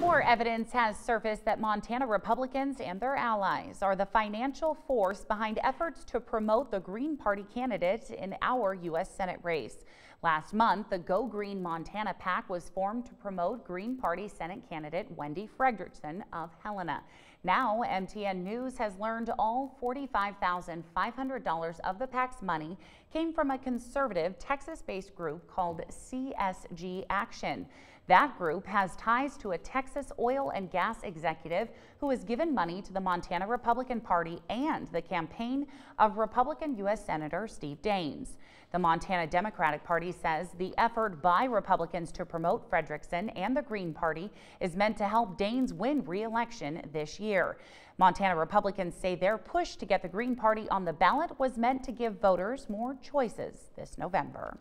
More evidence has surfaced that Montana Republicans and their allies are the financial force behind efforts to promote the Green Party candidate in our U.S. Senate race. Last month, the Go Green Montana PAC was formed to promote Green Party Senate candidate Wendie Fredrickson of Helena. Now, MTN News has learned all $45,500 of the PAC's money came from a conservative Texas-based group called CSG Action. That group has ties to a Texas oil and gas executive who has given money to the Montana Republican Party and the campaign of Republican U.S. Senator Steve Daines. The Montana Democratic Party says the effort by Republicans to promote Fredrickson and the Green Party is meant to help Daines win re-election this year. Montana Republicans say their push to get the Green Party on the ballot was meant to give voters more choices this November.